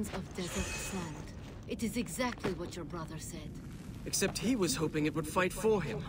grains of desert sand. It is exactly what your brother said. Except he was hoping it would fight for him.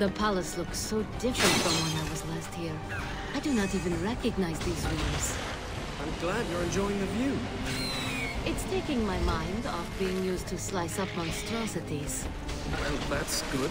The palace looks so different from when I was last here. I do not even recognize these rooms. I'm glad you're enjoying the view. It's taking my mind off being used to slice up monstrosities. Well, that's good.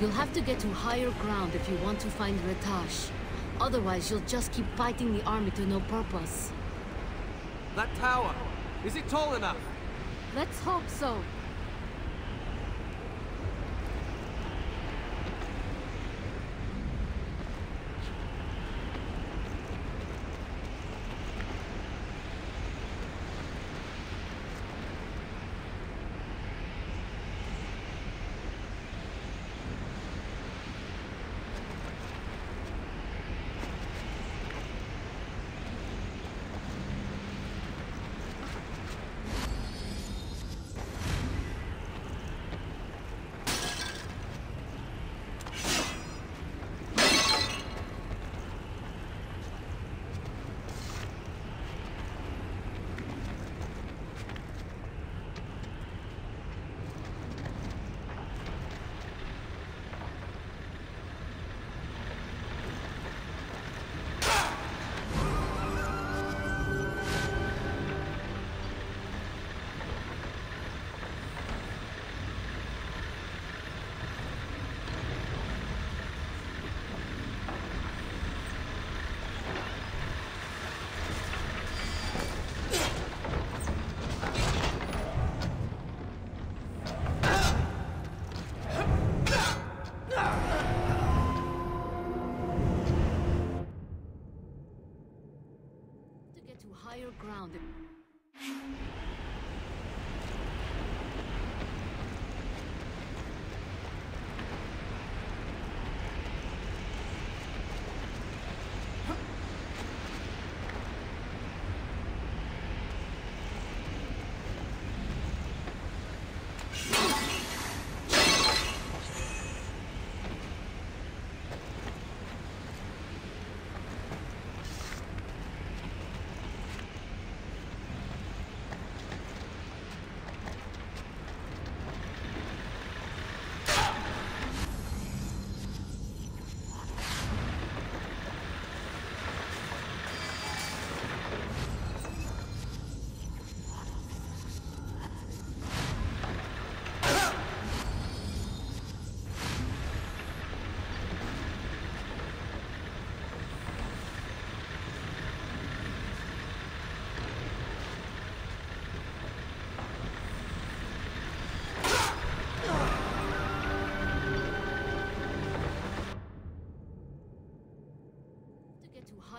You'll have to get to higher ground if you want to find Ratash. Otherwise, you'll just keep fighting the army to no purpose. That tower, is it tall enough? Let's hope so.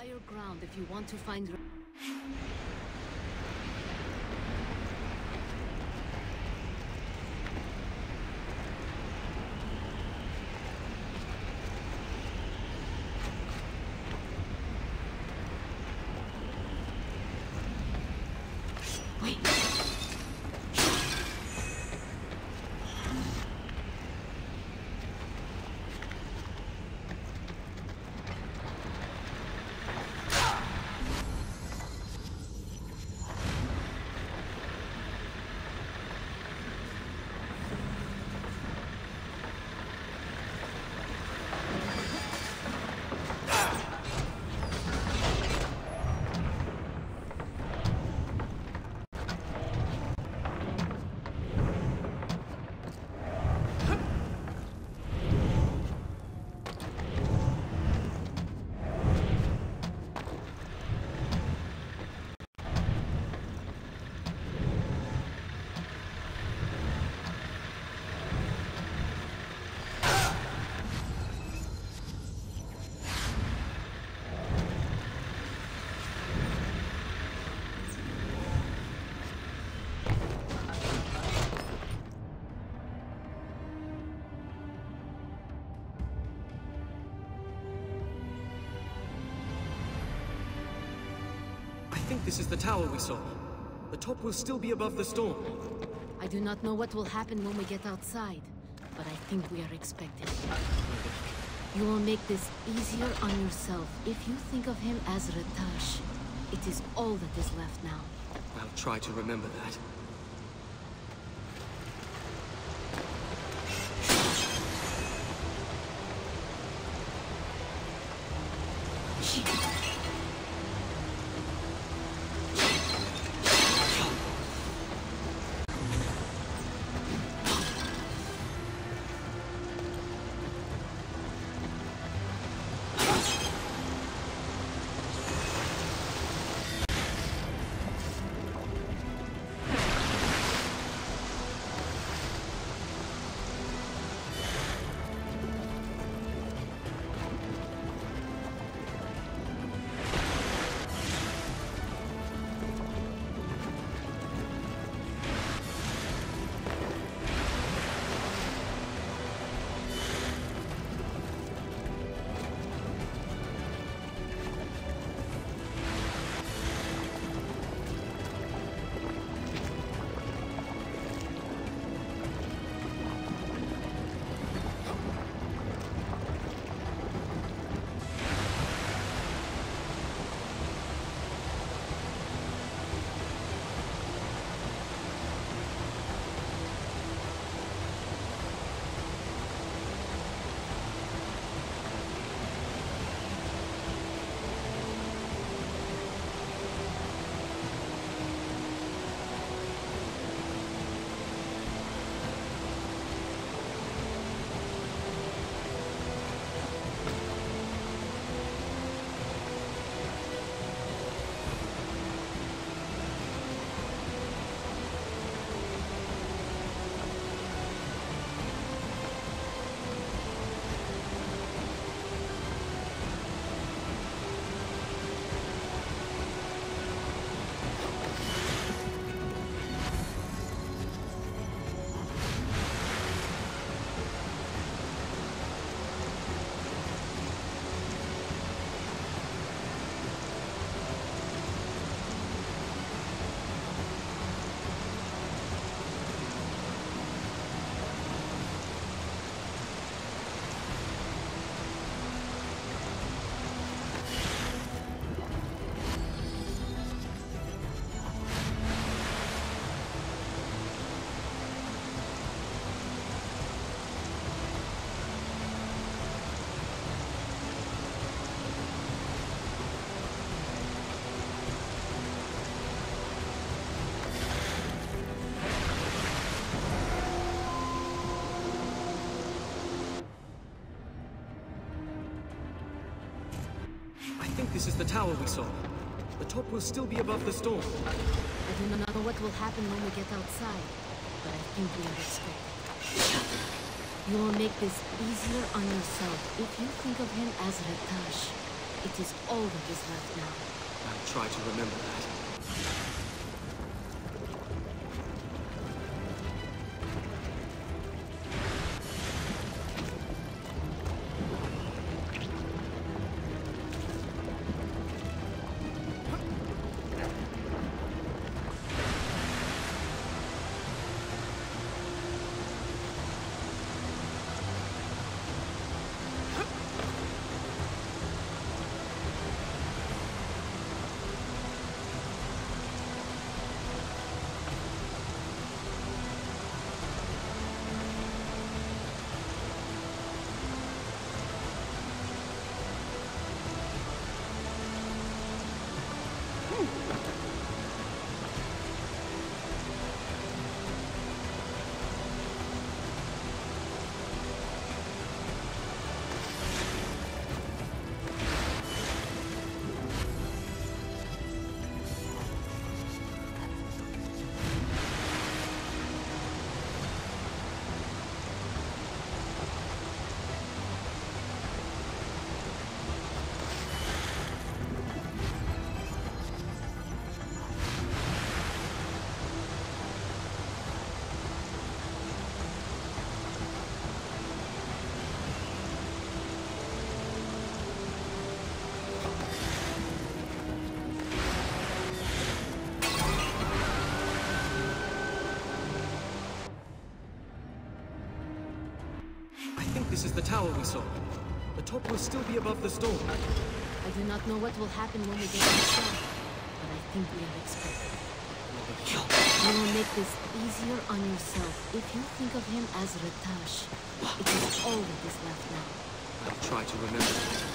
Higher ground if you want to find... this is the tower we saw. The top will still be above the storm. I do not know what will happen when we get outside, but I think we are expected. You will make this easier on yourself if you think of him as Ratash. It is all that is left now. I'll try to remember that. Tower we saw. The top will still be above the storm. I do not know what will happen when we get outside, but I think we expected. You will make this easier on yourself if you think of him as Ratash. It is all that is left now. I'll try to remember that. The tower we saw. The top will still be above the storm. I do not know what will happen when we get outside, but I think we are expected. You will make this easier on yourself if you think of him as Ratash. It is all that is left now. I'll try to remember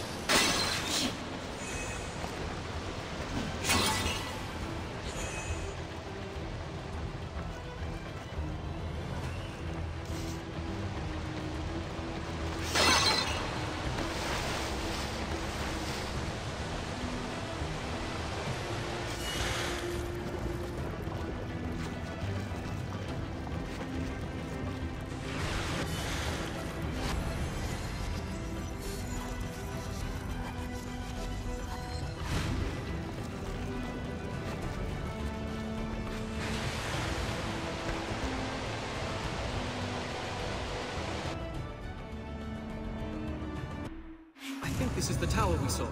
this is the tower we saw.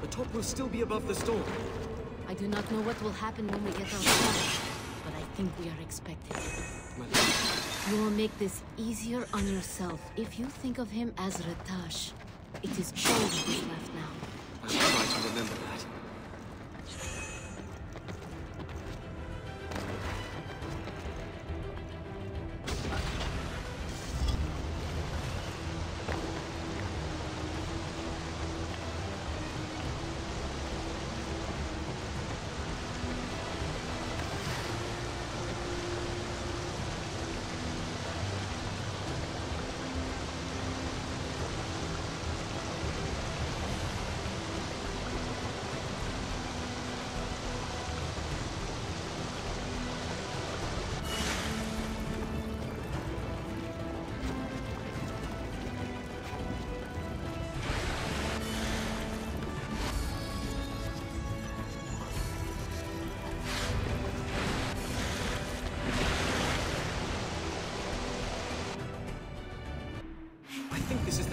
The top will still be above the storm. I do not know what will happen when we get outside, but I think we are expected. You will make this easier on yourself if you think of him as Ratash. It is all that is left now.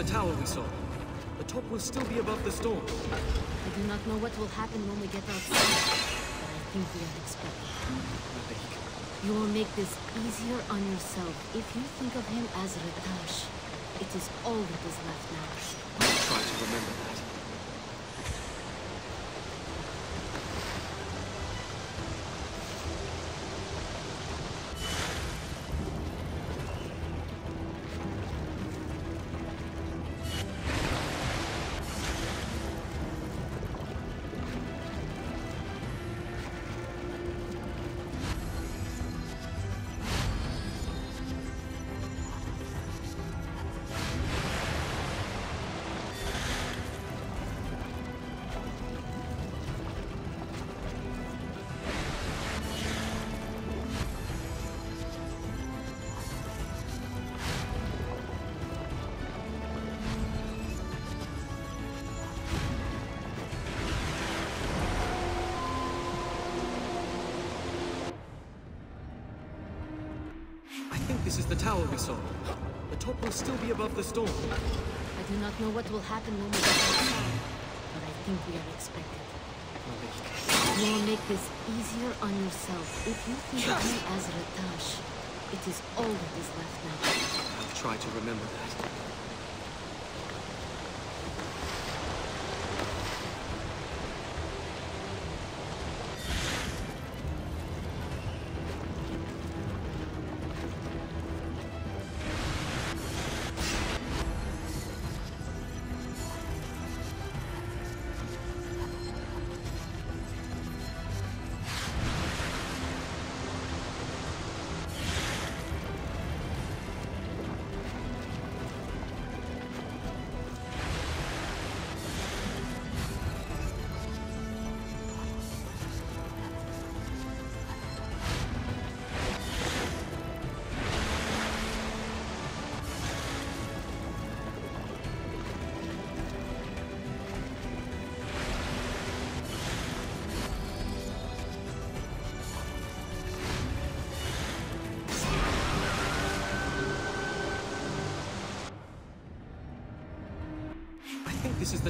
Tower we saw. The top will still be above the storm. I do not know what will happen when we get outside, but I think we are expected. You will make this easier on yourself if you think of him as Ratash. It is all that is left now. I'll try to remember that. Tower we saw. The top will still be above the storm. I do not know what will happen when we get outside, but I think we are expected. Malik, You will make this easier on yourself if you think of me as Ratash. It is all that is left now. I'll try to remember that.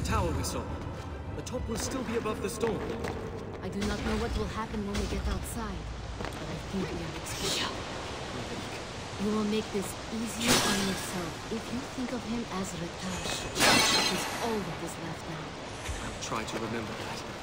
Tower we saw. The top will still be above the storm. I do not know what will happen when we get outside, but I think we are expected. You will make this easier on yourself if you think of him as Ratash. It is all that is left now. I'll try to remember that.